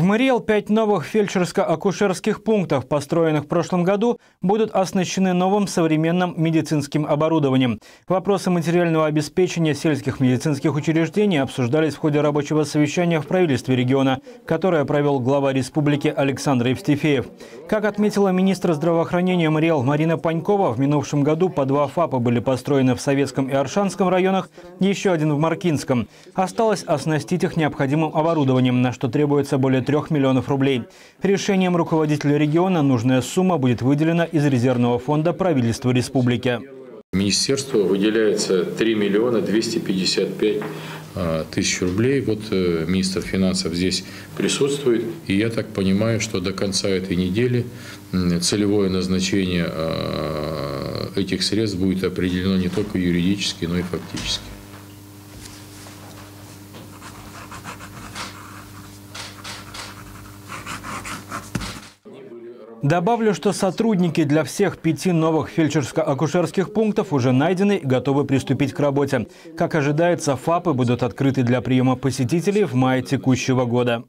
Мариэл пять новых фельдшерско-акушерских пунктов, построенных в прошлом году, будут оснащены новым современным медицинским оборудованием. Вопросы материального обеспечения сельских медицинских учреждений обсуждались в ходе рабочего совещания в правительстве региона, которое провел глава республики Александр Евстифеев. Как отметила министр здравоохранения Мариэл Марина Панькова, в минувшем году по два ФАПа были построены в Советском и Аршанском районах, еще один в Маркинском. Осталось оснастить их необходимым оборудованием, на что требуется более 3 миллионов рублей. Решением руководителя региона нужная сумма будет выделена из резервного фонда правительства республики. Министерству выделяется 3 миллиона 255 а, тысяч рублей. Вот э, министр финансов здесь присутствует. И я так понимаю, что до конца этой недели целевое назначение а, этих средств будет определено не только юридически, но и фактически. Добавлю, что сотрудники для всех пяти новых фельдшерско-акушерских пунктов уже найдены и готовы приступить к работе. Как ожидается, ФАПы будут открыты для приема посетителей в мае текущего года.